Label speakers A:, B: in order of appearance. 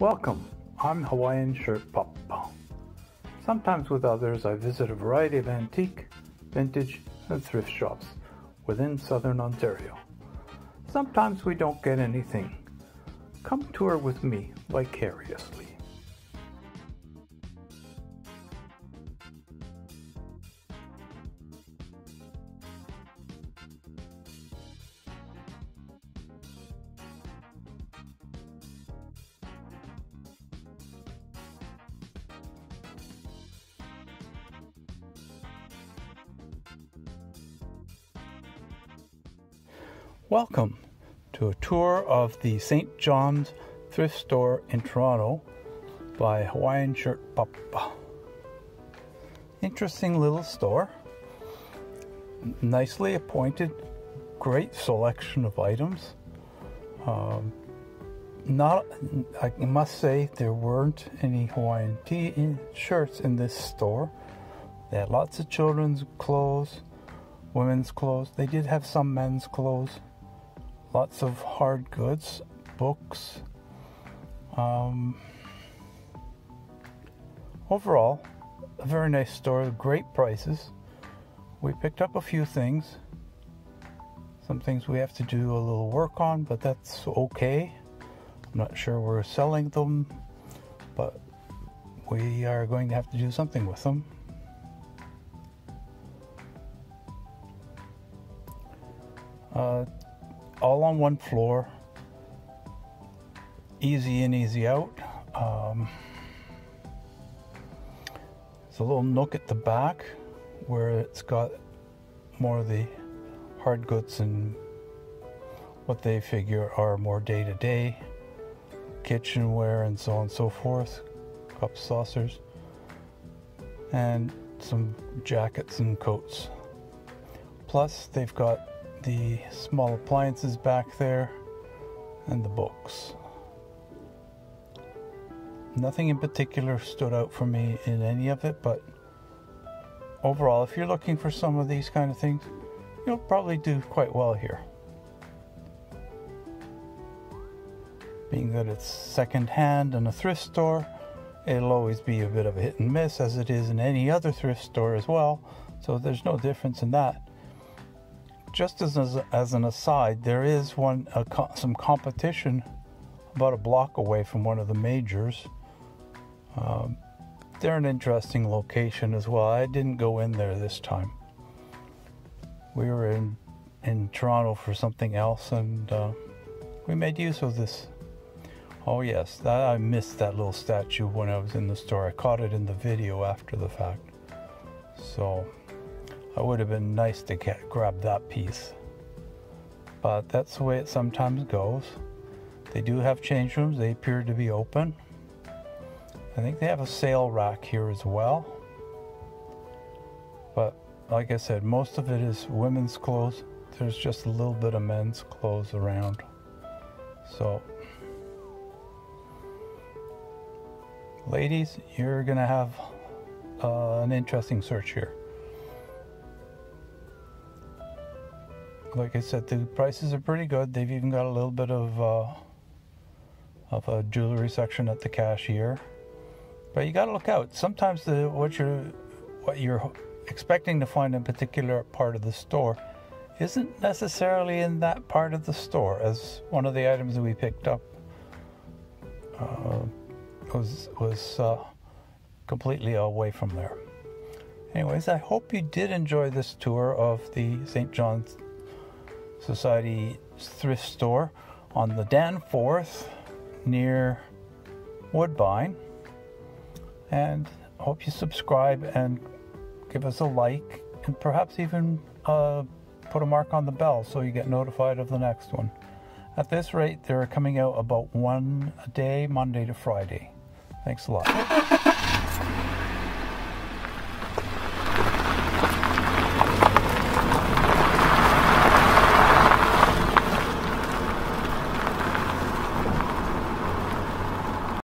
A: Welcome, I'm Hawaiian Shirt Pappa. Sometimes with others, I visit a variety of antique, vintage, and thrift shops within southern Ontario. Sometimes we don't get anything. Come tour with me vicariously. Welcome to a tour of the St. John's thrift store in Toronto by Hawaiian Shirt Pappa. Interesting little store, nicely appointed, great selection of items. Um, not, I must say, there weren't any Hawaiian t- shirts in this store. They had lots of children's clothes, women's clothes. They did have some men's clothes lots of hard goods, books. Um, overall, a very nice store, great prices. We picked up a few things. Some things we have to do a little work on, but that's okay. I'm not sure we're selling them, but we are going to have to do something with them. Uh, all on one floor. Easy in, easy out. Um, there's a little nook at the back where it's got more of the hard goods and what they figure are more day to day kitchenware and so on and so forth, cups, saucers, and some jackets and coats. Plus, they've got the small appliances back there, and the books. Nothing in particular stood out for me in any of it, but overall, if you're looking for some of these kind of things, you'll probably do quite well here. Being that it's second hand and a thrift store, it'll always be a bit of a hit and miss as it is in any other thrift store as well, so there's no difference in that just as, as, an aside, there is one some competition about a block away from one of the majors. Um, they're an interesting location as well. I didn't go in there this time. We were in in Toronto for something else, and uh, we made use of this. Oh yes, that, I missed that little statue when I was in the store. I caught it in the video after the fact. So it would have been nice to get, grab that piece. But that's the way it sometimes goes. They do have change rooms, they appear to be open. I think they have a sale rack here as well. But like I said, most of it is women's clothes. There's just a little bit of men's clothes around. So, ladies, you're gonna have uh, an interesting search here. Like I said, the prices are pretty good. They've even got a little bit of uh, of a jewelry section at the cashier. But you got to look out. Sometimes the what you're what you're expecting to find in a particular part of the store isn't necessarily in that part of the store. As one of the items that we picked up uh, was was uh, completely away from there. Anyways, I hope you did enjoy this tour of the St. John's Society thrift store on the Danforth near Woodbine. And hope you subscribe and give us a like and perhaps even uh, put a mark on the bell so you get notified of the next one. At this rate, they're coming out about one a day, Monday to Friday. Thanks a lot.